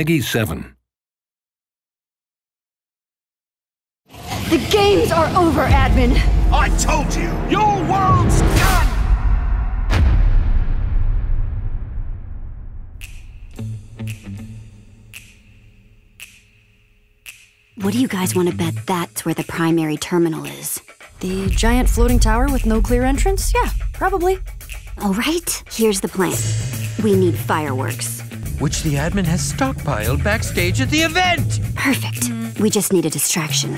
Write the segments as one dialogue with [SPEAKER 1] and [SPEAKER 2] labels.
[SPEAKER 1] Peggy 7.
[SPEAKER 2] The games are over, admin.
[SPEAKER 3] I told you, your world's done!
[SPEAKER 2] What do you guys want to bet that's where the primary terminal is?
[SPEAKER 4] The giant floating tower with no clear entrance? Yeah, probably.
[SPEAKER 2] All right, here's the plan. We need fireworks.
[SPEAKER 5] Which the admin has stockpiled backstage at the event!
[SPEAKER 2] Perfect. We just need a distraction.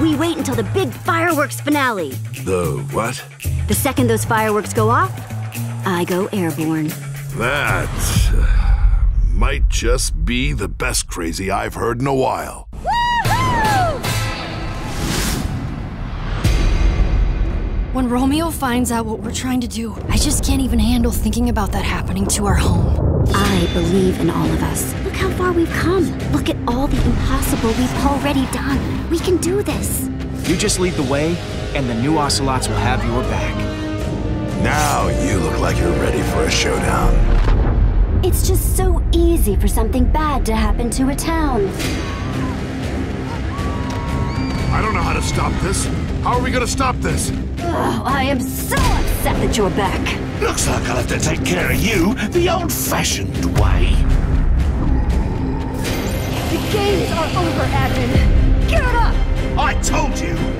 [SPEAKER 2] We wait until the big fireworks finale.
[SPEAKER 6] The what?
[SPEAKER 2] The second those fireworks go off, I go airborne.
[SPEAKER 6] That uh, might just be the best crazy I've heard in a while.
[SPEAKER 4] When Romeo finds out what we're trying to do, I just can't even handle thinking about that happening to our home.
[SPEAKER 2] I believe in all of us. Look how far we've come. Look at all the impossible we've already done. We can do this.
[SPEAKER 7] You just lead the way, and the new Ocelots will have your back.
[SPEAKER 6] Now you look like you're ready for a showdown.
[SPEAKER 2] It's just so easy for something bad to happen to a town.
[SPEAKER 6] Stop this. How are we gonna stop this?
[SPEAKER 2] Oh, I am so upset that you're back.
[SPEAKER 3] Looks like I'll have to take care of you the old-fashioned way.
[SPEAKER 2] The games are over, admin. Get it up!
[SPEAKER 3] I told you, your world's done!